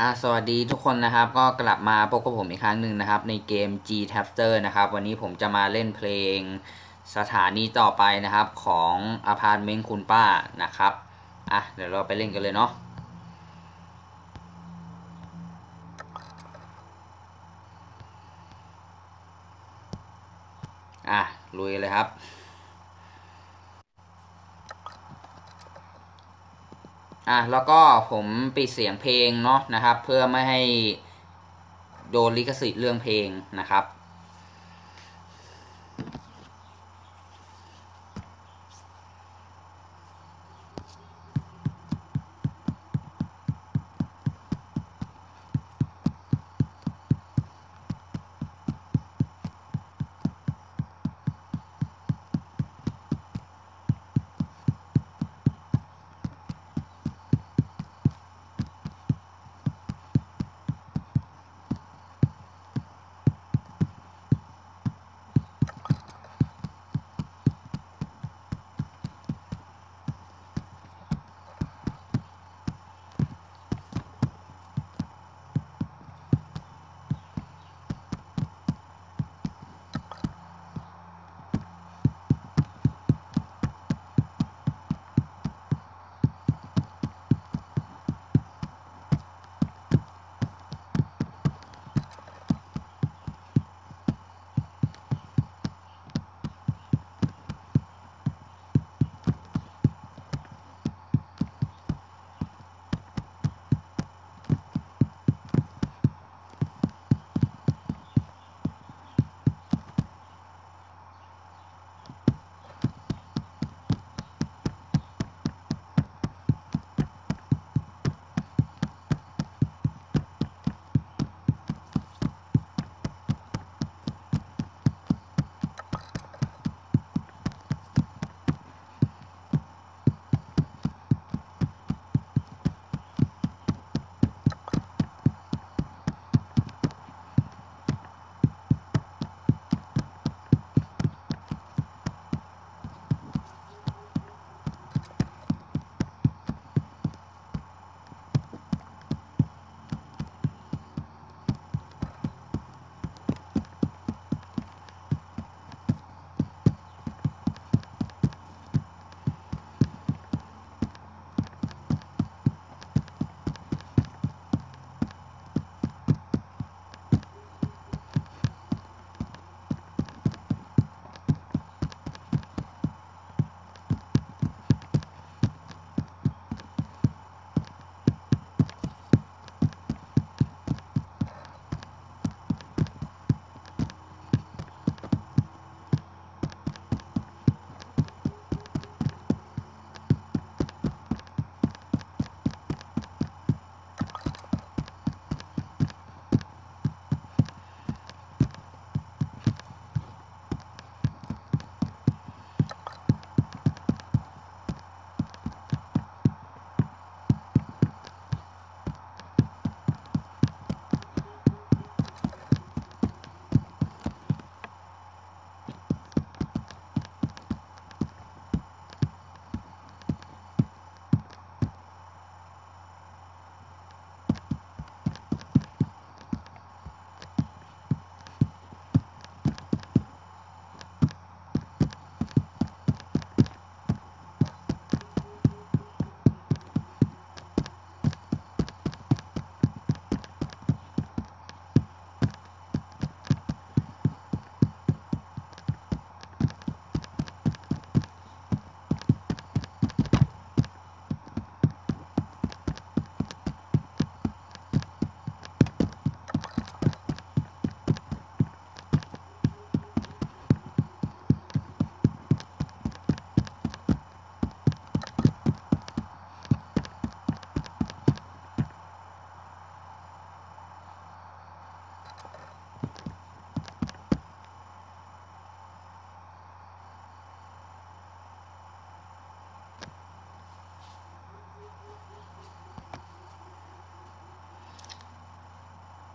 อ่าสวัสดีทุกคนนะครับก็กลับมาพบกับผมอีกครั้งหนึ่งนะครับ ในเกม G t a p t e r นะครับ วันนี้ผมจะมาเล่นเพลงสถานีต่อไปนะครับของอพาร์ตเมนต์คุณป้านะครับอะเดี๋ยวเราไปเล่นกันเลยเนาะอะลุยเลยครับ อะแล้วก็ผมปิดเสียงเพลงเนาะนะครับ เพื่อไม่ให้โดนลิขสิทธิ์เรื่องเพลงนะครับ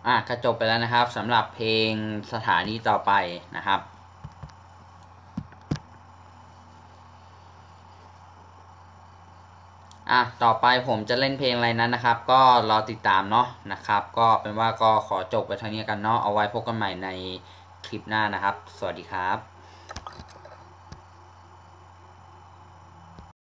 อะก็จบไปแล้วนะครับสำหรับเพลงสถานีต่อไปนะครับ อะต่อไปผมจะเล่นเพลงอะไรนั้นนะครับ ก็รอติดตามเนาะนะครับ ก็เป็นว่าก็ขอจบไปเท่านี้กันเนาะเอาไว้พบกันใหม่ในคลิปหน้านะครับ สวัสดีครับ